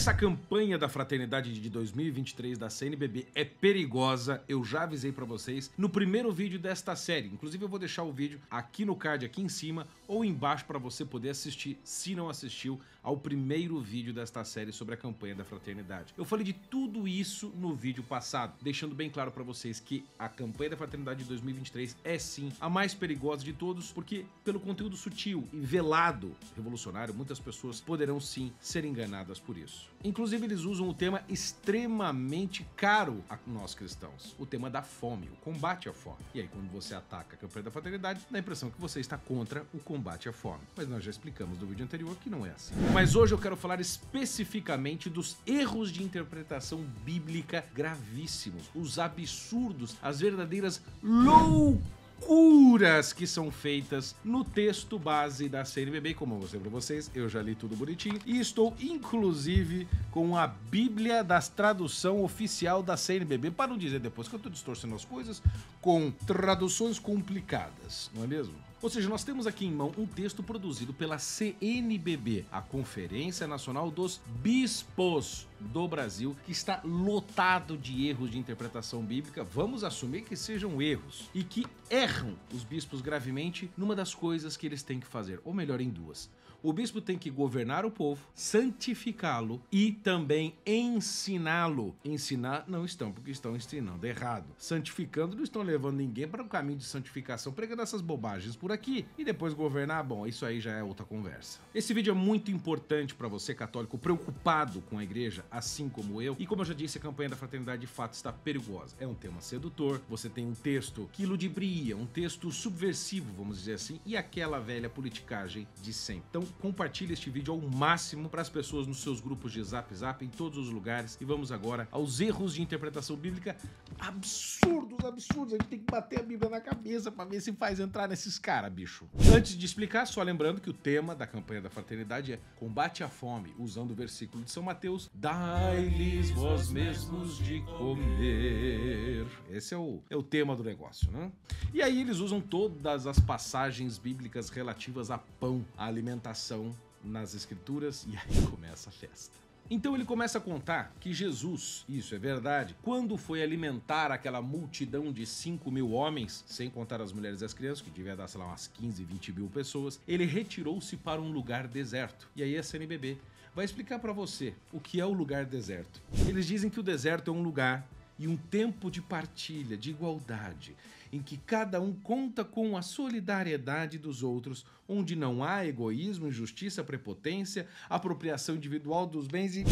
Essa campanha da fraternidade de 2023 da CNBB é perigosa, eu já avisei para vocês no primeiro vídeo desta série. Inclusive eu vou deixar o vídeo aqui no card aqui em cima ou embaixo para você poder assistir, se não assistiu, ao primeiro vídeo desta série sobre a campanha da fraternidade. Eu falei de tudo isso no vídeo passado, deixando bem claro para vocês que a campanha da fraternidade de 2023 é sim a mais perigosa de todos, porque pelo conteúdo sutil e velado revolucionário, muitas pessoas poderão sim ser enganadas por isso. Inclusive, eles usam o tema extremamente caro a nós cristãos: o tema da fome, o combate à fome. E aí, quando você ataca a campanha da fraternidade, dá a impressão que você está contra o combate à fome. Mas nós já explicamos no vídeo anterior que não é assim. Mas hoje eu quero falar especificamente dos erros de interpretação bíblica gravíssimos, os absurdos, as verdadeiras loucuras que são feitas no texto base da CNBB, como eu mostrei para vocês, eu já li tudo bonitinho e estou inclusive com a Bíblia da tradução oficial da CNBB, para não dizer depois que eu estou distorcendo as coisas, com traduções complicadas, não é mesmo? Ou seja, nós temos aqui em mão um texto produzido pela CNBB, a Conferência Nacional dos Bispos do Brasil, que está lotado de erros de interpretação bíblica. Vamos assumir que sejam erros e que erram os bispos gravemente numa das coisas que eles têm que fazer, ou melhor, em duas o bispo tem que governar o povo, santificá-lo e também ensiná-lo. Ensinar não estão, porque estão ensinando errado. Santificando não estão levando ninguém para o caminho de santificação, pregando essas bobagens por aqui. E depois governar, bom, isso aí já é outra conversa. Esse vídeo é muito importante para você, católico, preocupado com a igreja, assim como eu. E como eu já disse, a campanha da fraternidade de fato está perigosa. É um tema sedutor, você tem um texto que ludibria, um texto subversivo, vamos dizer assim, e aquela velha politicagem de sempre. Então, compartilhe este vídeo ao máximo para as pessoas nos seus grupos de Zap Zap, em todos os lugares. E vamos agora aos erros de interpretação bíblica absurdos, absurdos. A gente tem que bater a Bíblia na cabeça para ver se faz entrar nesses caras, bicho. Antes de explicar, só lembrando que o tema da campanha da fraternidade é combate à fome, usando o versículo de São Mateus, dai-lhes vós mesmos de comer. Esse é o, é o tema do negócio, né? E aí eles usam todas as passagens bíblicas relativas a pão, a alimentação nas escrituras e aí começa a festa. Então ele começa a contar que Jesus, isso é verdade, quando foi alimentar aquela multidão de 5 mil homens, sem contar as mulheres e as crianças, que devia dar, sei lá, umas 15, 20 mil pessoas, ele retirou-se para um lugar deserto. E aí a CNBB vai explicar para você o que é o lugar deserto. Eles dizem que o deserto é um lugar e um tempo de partilha, de igualdade, em que cada um conta com a solidariedade dos outros, onde não há egoísmo, injustiça, prepotência, apropriação individual dos bens e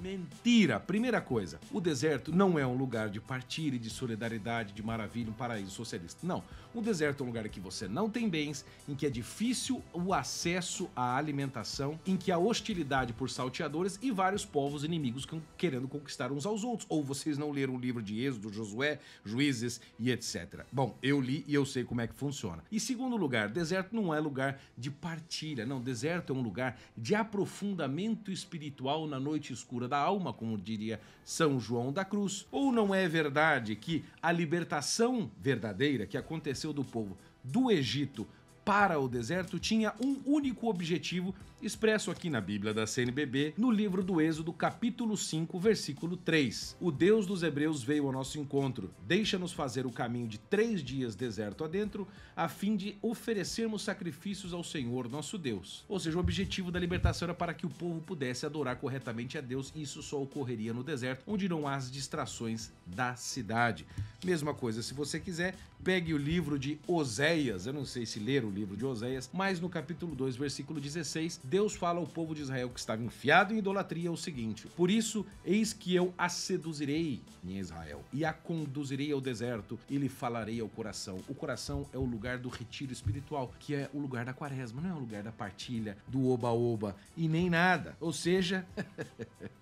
Mentira! Primeira coisa, o deserto não é um lugar de partilha, de solidariedade, de maravilha, um paraíso socialista. Não. O deserto é um lugar em que você não tem bens, em que é difícil o acesso à alimentação, em que há hostilidade por salteadores e vários povos inimigos querendo conquistar uns aos outros. Ou vocês não leram o livro de Êxodo, Josué, Juízes e etc. Bom, eu li e eu sei como é que funciona. E segundo lugar, deserto não é lugar de partilha. Não, deserto é um lugar de aprofundamento espiritual na noite escura da alma, como diria São João da Cruz? Ou não é verdade que a libertação verdadeira que aconteceu do povo do Egito para o deserto tinha um único objetivo expresso aqui na Bíblia da CNBB, no livro do Êxodo, capítulo 5, versículo 3. O Deus dos Hebreus veio ao nosso encontro, deixa-nos fazer o caminho de três dias deserto adentro, a fim de oferecermos sacrifícios ao Senhor nosso Deus. Ou seja, o objetivo da libertação era para que o povo pudesse adorar corretamente a Deus, e isso só ocorreria no deserto, onde não há as distrações da cidade. Mesma coisa, se você quiser, pegue o livro de Oséias, eu não sei se ler o livro de Oséias, mas no capítulo 2, versículo 16, Deus fala ao povo de Israel que estava enfiado em idolatria o seguinte: Por isso, eis que eu a seduzirei em Israel e a conduzirei ao deserto e lhe falarei ao coração. O coração é o lugar do retiro espiritual, que é o lugar da quaresma, não é o lugar da partilha, do oba-oba e nem nada. Ou seja,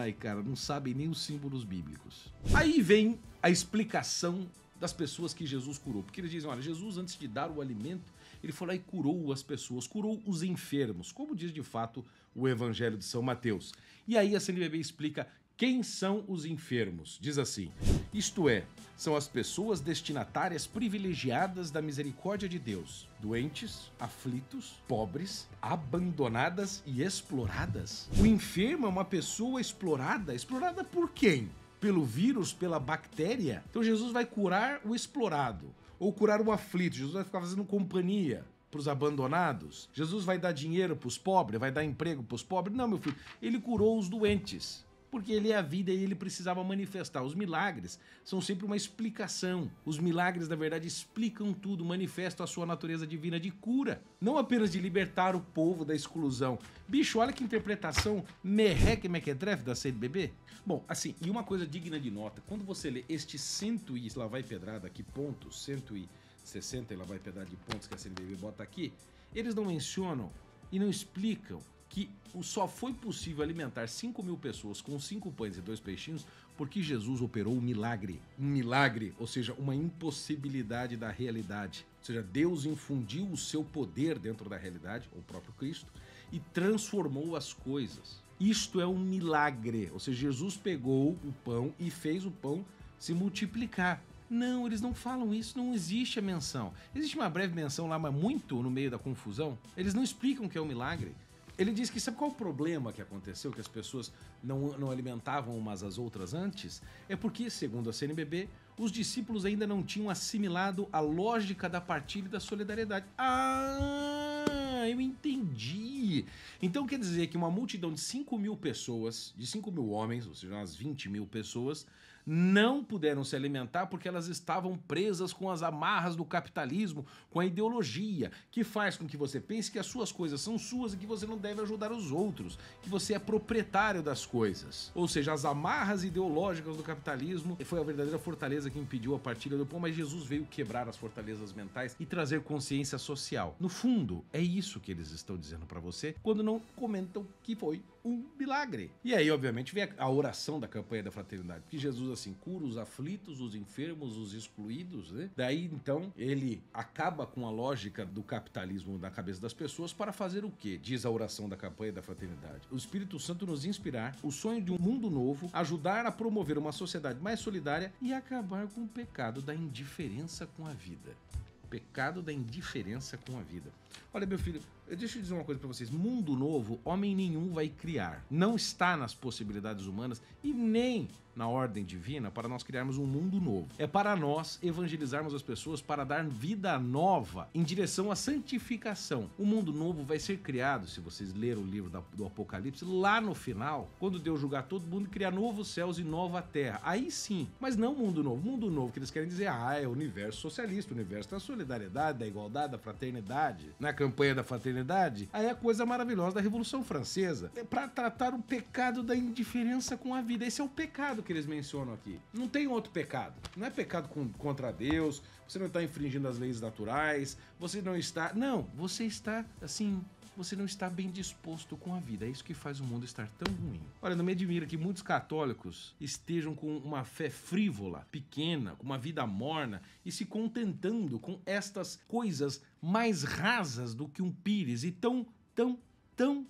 ai cara, não sabem nem os símbolos bíblicos. Aí vem a explicação das pessoas que Jesus curou, porque eles dizem: olha, Jesus antes de dar o alimento ele foi lá e curou as pessoas, curou os enfermos, como diz de fato o Evangelho de São Mateus. E aí a CNBB explica Quem são os enfermos? Diz assim: isto é, são as pessoas destinatárias privilegiadas da misericórdia de Deus, doentes, aflitos, pobres, abandonadas e exploradas. O enfermo é uma pessoa explorada. Explorada por quem? Pelo vírus, pela bactéria? Então Jesus vai curar o explorado ou curar o aflito. Jesus vai ficar fazendo companhia para os abandonados. Jesus vai dar dinheiro para os pobres, vai dar emprego para os pobres. Não, meu filho, ele curou os doentes porque ele é a vida e ele precisava manifestar. Os milagres são sempre uma explicação. Os milagres, na verdade, explicam tudo, manifestam a sua natureza divina de cura, não apenas de libertar o povo da exclusão. Bicho, olha que interpretação merreque mequetrefe da CNBB. Bom, assim, e uma coisa digna de nota, quando você lê este cento e lá vai pedrada aqui, pontos, 160 e lá vai pedrada de pontos que a CNBB bota aqui, eles não mencionam e não explicam que só foi possível alimentar 5 mil pessoas com cinco pães e dois peixinhos porque Jesus operou um milagre. Um milagre, ou seja, uma impossibilidade da realidade. Ou seja, Deus infundiu o seu poder dentro da realidade, o próprio Cristo, e transformou as coisas. Isto é um milagre. Ou seja, Jesus pegou o pão e fez o pão se multiplicar. Não, eles não falam isso, não existe a menção. Existe uma breve menção lá, mas muito no meio da confusão. Eles não explicam que é um milagre. Ele diz que sabe qual o problema que aconteceu, que as pessoas não, não alimentavam umas às outras antes? É porque, segundo a CNBB, os discípulos ainda não tinham assimilado a lógica da partilha e da solidariedade. Ah, eu entendi. Então quer dizer que uma multidão de 5 mil pessoas, de 5 mil homens, ou seja, umas 20 mil pessoas, não puderam se alimentar porque elas estavam presas com as amarras do capitalismo, com a ideologia, que faz com que você pense que as suas coisas são suas e que você não deve ajudar os outros, que você é proprietário das coisas. Ou seja, as amarras ideológicas do capitalismo foi a verdadeira fortaleza que impediu a partilha do pão, mas Jesus veio quebrar as fortalezas mentais e trazer consciência social. No fundo, é isso que eles estão dizendo para você quando não comentam que foi um milagre. E aí, obviamente, vem a oração da campanha da fraternidade, porque Jesus assim, cura os aflitos, os enfermos, os excluídos, né? Daí então ele acaba com a lógica do capitalismo na cabeça das pessoas para fazer o quê? Diz a oração da campanha da fraternidade. O Espírito Santo nos inspirar, o sonho de um mundo novo, ajudar a promover uma sociedade mais solidária e acabar com o pecado da indiferença com a vida. Pecado da indiferença com a vida. Olha, meu filho, deixa eu dizer uma coisa para vocês. Mundo novo, homem nenhum vai criar. Não está nas possibilidades humanas e nem na ordem divina para nós criarmos um mundo novo. É para nós evangelizarmos as pessoas para dar vida nova em direção à santificação. O mundo novo vai ser criado, se vocês leram o livro do Apocalipse, lá no final, quando Deus julgar todo mundo e criar novos céus e nova terra. Aí sim, mas não mundo novo. Mundo novo que eles querem dizer, ah, é o universo socialista, o universo da solidariedade, da igualdade, da fraternidade. Na campanha da fraternidade, aí é a coisa maravilhosa da Revolução Francesa. É para tratar o pecado da indiferença com a vida. Esse é o pecado pecado que eles mencionam aqui. Não tem outro pecado. Não é pecado com, contra Deus, você não está infringindo as leis naturais, você não está. Não, você está assim. Você não está bem disposto com a vida. É isso que faz o mundo estar tão ruim. Olha, não me admira que muitos católicos estejam com uma fé frívola, pequena, com uma vida morna e se contentando com estas coisas mais rasas do que um pires e tão, tão, tão,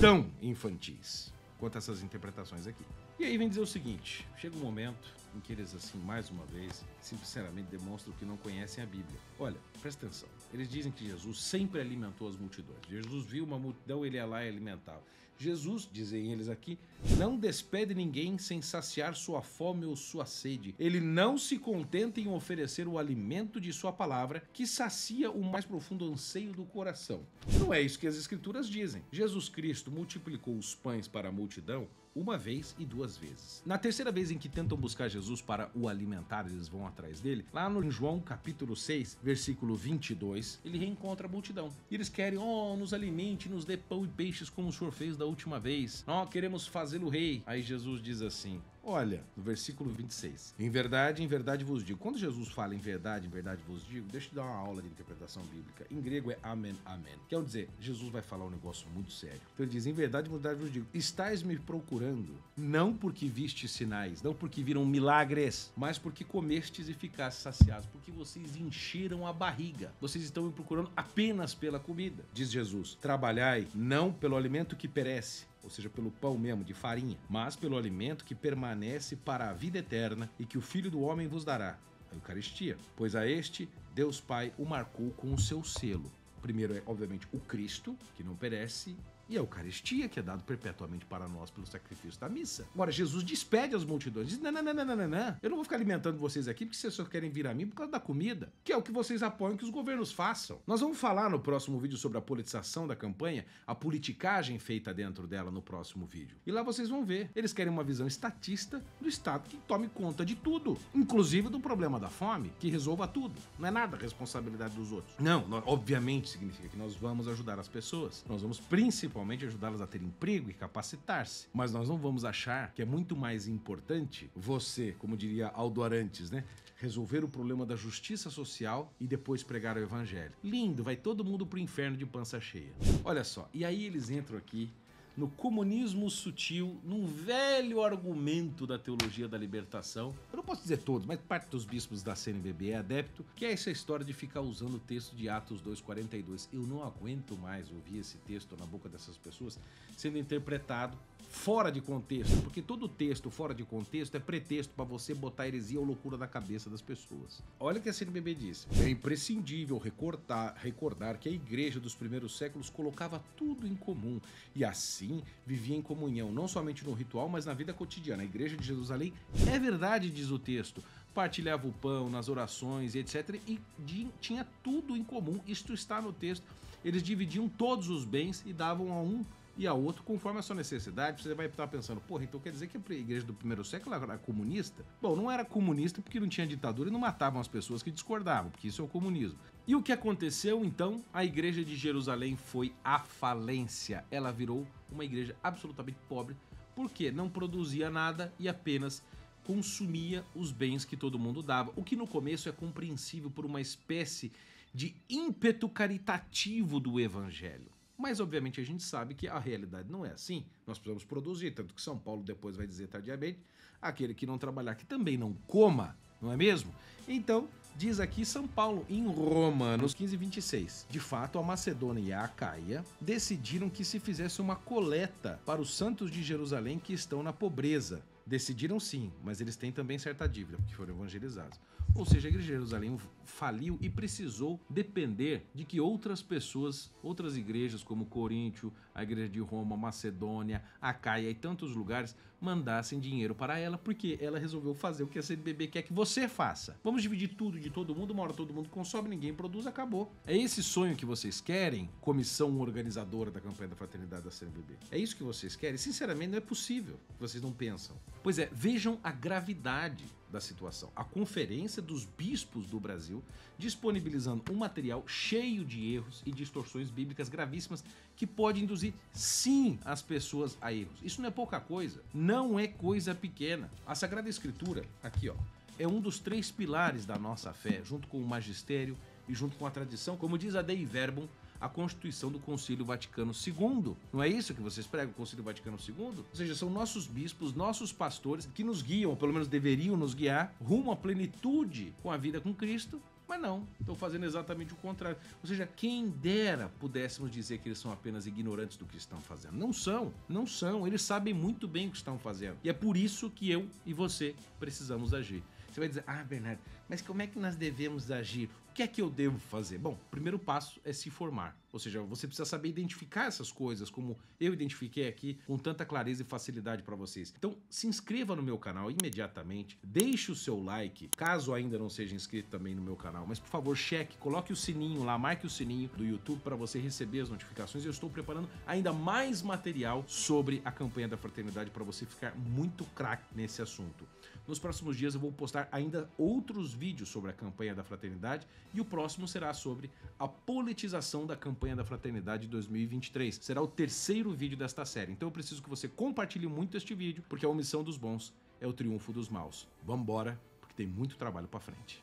tão infantis quanto essas interpretações aqui. E aí vem dizer o seguinte: chega um momento em que eles, assim, mais uma vez, sinceramente demonstram que não conhecem a Bíblia. Olha, presta atenção. Eles dizem que Jesus sempre alimentou as multidões. Jesus viu uma multidão, ele ia lá e alimentava. Jesus, dizem eles aqui, não despede ninguém sem saciar sua fome ou sua sede. Ele não se contenta em oferecer o alimento de sua palavra, que sacia o mais profundo anseio do coração. Não é isso que as escrituras dizem. Jesus Cristo multiplicou os pães para a multidão uma vez e duas vezes. Na terceira vez em que tentam buscar Jesus para o alimentar, eles vão atrás dele. Lá no João capítulo 6, versículo 22, ele reencontra a multidão. E eles querem, oh, nos alimente, nos dê pão e peixes como o Senhor fez da última vez. Oh, queremos fazê-lo rei. Aí Jesus diz assim: Olha, no versículo 26. Em verdade, em verdade vos digo. Quando Jesus fala em verdade, em verdade vos digo, deixa eu dar uma aula de interpretação bíblica. Em grego é amen, amen. Quer dizer, Jesus vai falar um negócio muito sério. Então ele diz: em verdade, em verdade vos digo, estáis me procurando, não porque viste sinais, não porque viram milagres, mas porque comestes e ficaste saciados, porque vocês encheram a barriga. Vocês estão me procurando apenas pela comida. Diz Jesus: trabalhai não pelo alimento que perece, ou seja, pelo pão mesmo, de farinha, mas pelo alimento que permanece para a vida eterna e que o Filho do Homem vos dará, a Eucaristia. Pois a este, Deus Pai o marcou com o seu selo. Primeiro é, obviamente, o Cristo, que não perece, e a Eucaristia, que é dado perpetuamente para nós pelo sacrifício da missa. Agora, Jesus despede as multidões, diz: não, não, não, não, não, não, eu não vou ficar alimentando vocês aqui porque vocês só querem vir a mim por causa da comida, que é o que vocês apoiam que os governos façam. Nós vamos falar no próximo vídeo sobre a politização da campanha, a politicagem feita dentro dela no próximo vídeo. E lá vocês vão ver, eles querem uma visão estatista do Estado que tome conta de tudo, inclusive do problema da fome, que resolva tudo. Não é nada responsabilidade dos outros. Não, obviamente significa que nós vamos ajudar as pessoas. Nós vamos principalmente principalmente ajudá-las a ter emprego e capacitar-se. Mas nós não vamos achar que é muito mais importante você, como diria Aldo Arantes, né? resolver o problema da justiça social e depois pregar o evangelho. Lindo, vai todo mundo pro inferno de pança cheia. Olha só, e aí eles entram aqui no comunismo sutil, num velho argumento da teologia da libertação. Eu não posso dizer todos, mas parte dos bispos da CNBB é adepto, que é essa história de ficar usando o texto de Atos 2,42. Eu não aguento mais ouvir esse texto na boca dessas pessoas sendo interpretado fora de contexto, porque todo texto fora de contexto é pretexto para você botar heresia ou loucura na cabeça das pessoas. Olha o que a CNBB disse. É imprescindível recordar, recordar que a igreja dos primeiros séculos colocava tudo em comum e assim vivia em comunhão, não somente no ritual, mas na vida cotidiana. A igreja de Jerusalém é verdade, diz o texto. Partilhava o pão nas orações etc. E tinha tudo em comum. Isto está no texto. Eles dividiam todos os bens e davam a um e a outro conforme a sua necessidade. Você vai estar pensando, porra, então quer dizer que a igreja do primeiro século era comunista? Bom, não era comunista porque não tinha ditadura e não matavam as pessoas que discordavam, porque isso é o comunismo. E o que aconteceu então? A igreja de Jerusalém foi à falência. Ela virou uma igreja absolutamente pobre porque não produzia nada e apenas consumia os bens que todo mundo dava, o que no começo é compreensível por uma espécie de ímpeto caritativo do evangelho. Mas, obviamente, a gente sabe que a realidade não é assim. Nós precisamos produzir, tanto que São Paulo depois vai dizer tardiamente: aquele que não trabalhar, que também não coma, não é mesmo? Então, diz aqui São Paulo, em Romanos 15, 26. De fato, a Macedônia e a Acaia decidiram que se fizesse uma coleta para os santos de Jerusalém que estão na pobreza. Decidiram sim, mas eles têm também certa dívida, porque foram evangelizados. Ou seja, a igreja de Jerusalém faliu e precisou depender de que outras pessoas, outras igrejas como Coríntio, a igreja de Roma, Macedônia, Acaia e tantos lugares mandassem dinheiro para ela, porque ela resolveu fazer o que a CNBB quer que você faça. Vamos dividir tudo de todo mundo, uma hora todo mundo consome, ninguém produz, acabou. É esse sonho que vocês querem, comissão organizadora da campanha da fraternidade da CNBB? É isso que vocês querem? Sinceramente, não é possível. Vocês não pensam. Pois é, vejam a gravidade da situação. A Conferência dos Bispos do Brasil disponibilizando um material cheio de erros e distorções bíblicas gravíssimas que pode induzir sim as pessoas a erros. Isso não é pouca coisa, não é coisa pequena. A Sagrada Escritura, aqui ó, é um dos três pilares da nossa fé, junto com o magistério e junto com a tradição, como diz a Dei Verbum, a Constituição do Concílio Vaticano II. Não é isso que vocês pregam, o Concílio Vaticano II? Ou seja, são nossos bispos, nossos pastores que nos guiam, ou pelo menos deveriam nos guiar, rumo à plenitude com a vida com Cristo mas não, estão fazendo exatamente o contrário. Ou seja, quem dera pudéssemos dizer que eles são apenas ignorantes do que estão fazendo. Não são, não são. Eles sabem muito bem o que estão fazendo. E é por isso que eu e você precisamos agir. Você vai dizer, ah, Bernardo, mas como é que nós devemos agir? Que é que eu devo fazer? Bom, primeiro passo é se formar. Ou seja, você precisa saber identificar essas coisas, como eu identifiquei aqui com tanta clareza e facilidade para vocês. Então, se inscreva no meu canal imediatamente, deixe o seu like, caso ainda não seja inscrito também no meu canal, mas por favor, cheque, coloque o sininho lá, marque o sininho do YouTube para você receber as notificações. Eu estou preparando ainda mais material sobre a campanha da fraternidade para você ficar muito craque nesse assunto. Nos próximos dias eu vou postar ainda outros vídeos sobre a campanha da fraternidade e o próximo será sobre a politização da campanha da fraternidade 2023. Será o terceiro vídeo desta série, então eu preciso que você compartilhe muito este vídeo, porque a omissão dos bons é o triunfo dos maus. Vambora, porque tem muito trabalho para frente.